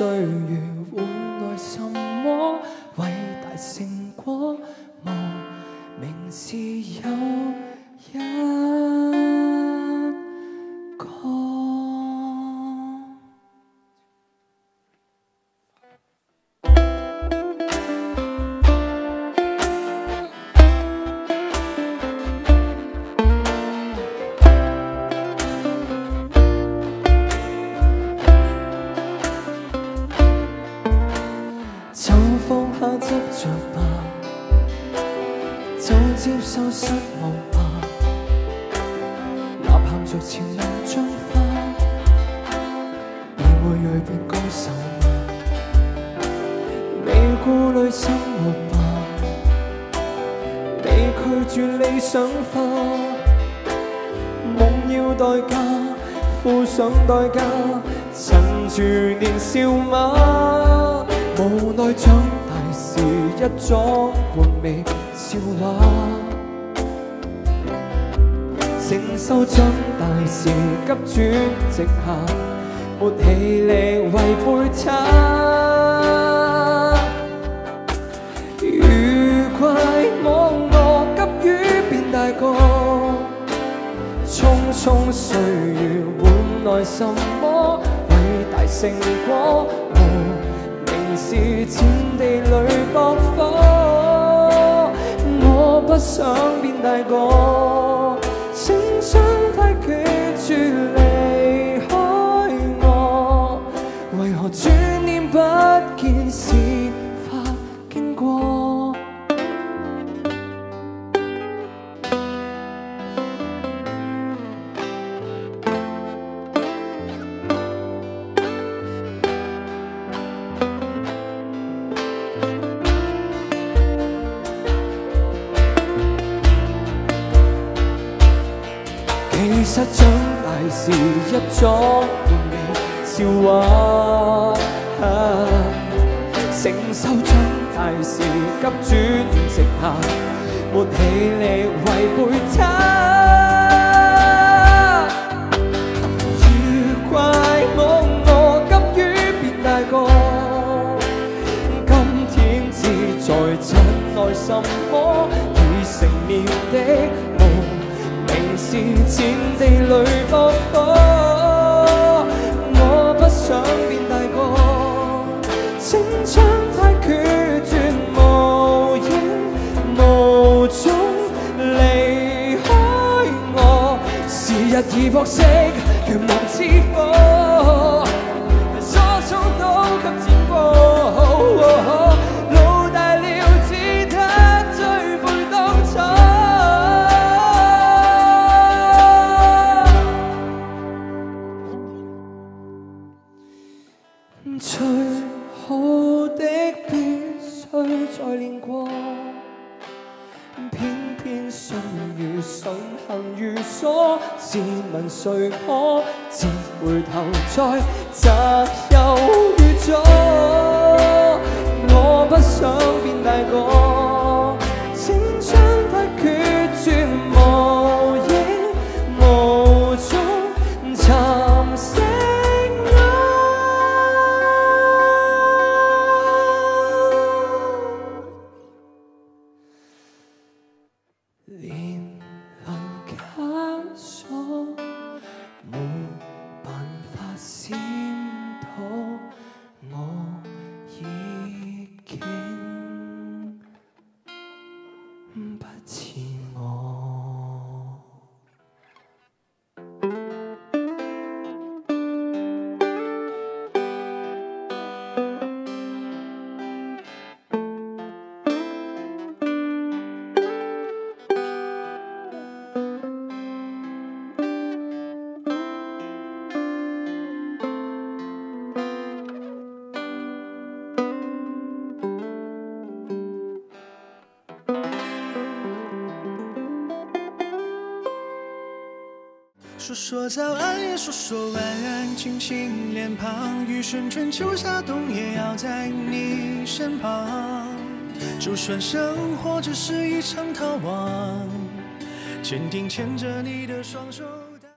岁月换来什么伟大成果？无名是有接受失望吧，哪怕着潮流进化，你会锐变高手吗？你顾虑生活吧，你拒绝理想化，梦要代价，付上代价，趁住年少吗？无奈长大是一桩玩味笑话，承受长大时急转直下，没气力违背它。愉快望我急于变大个，匆匆岁月换来什么伟大成果？无名是浅地里搏火，我不想变大个，青春太决绝。其实长大时一早半年笑话承受长大时急转直下没气力违背他浅地里扑火，我不想变大个。青春太决绝，无影无踪，离开我。时日已薄熄，如梦之火，连初衷都给剪过。好的必须再练过，偏偏信如顺行如所，自问谁可折回头再择右与左？我不想变大个，不似我。说说早安，也说说晚安，轻轻脸庞，雨顺春秋夏冬也要在你身旁。就算生活只是一场逃亡，坚定牵着你的双手。